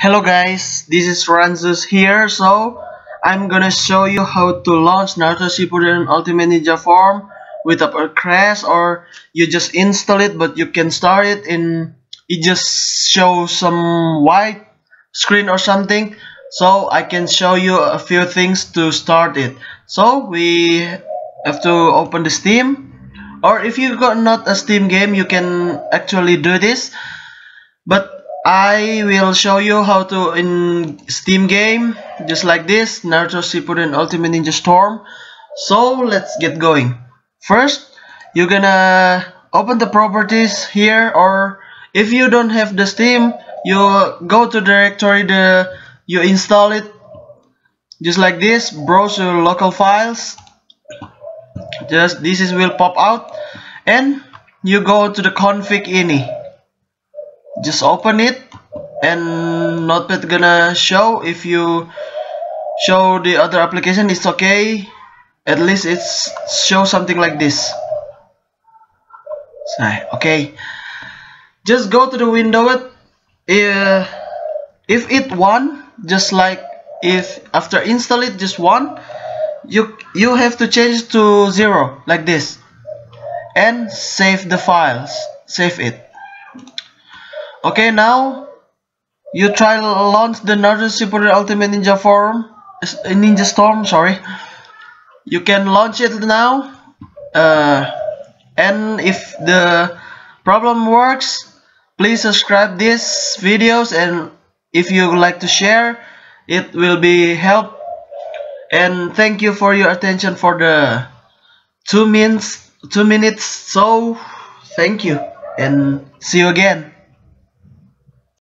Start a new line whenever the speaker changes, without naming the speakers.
Hello guys, this is Ranzu's here. So I'm gonna show you how to launch Naruto Shippuden Ultimate Ninja Form without a crash or you just install it but you can start it in it just shows some white screen or something. So I can show you a few things to start it. So we have to open the Steam. Or if you got not a Steam game you can actually do this. But I will show you how to in Steam game just like this Naruto Shippuden Ultimate Ninja Storm. So let's get going. First you're gonna open the properties here or if you don't have the Steam you go to directory the you install it just like this browse your local files. Just this is will pop out and you go to the config ini just open it and notepad gonna show. If you show the other application it's okay. At least it's show something like this. Okay. Just go to the window it. Uh, if it one just like if after install it just one you you have to change to zero like this. And save the files. Save it okay now you try to launch the Naruto Shippuden Ultimate Ninja Form Ninja Storm sorry. You can launch it now uh, and if the problem works please subscribe these videos and if you like to share it will be help. And thank you for your attention for the two minutes two minutes so thank you and see you again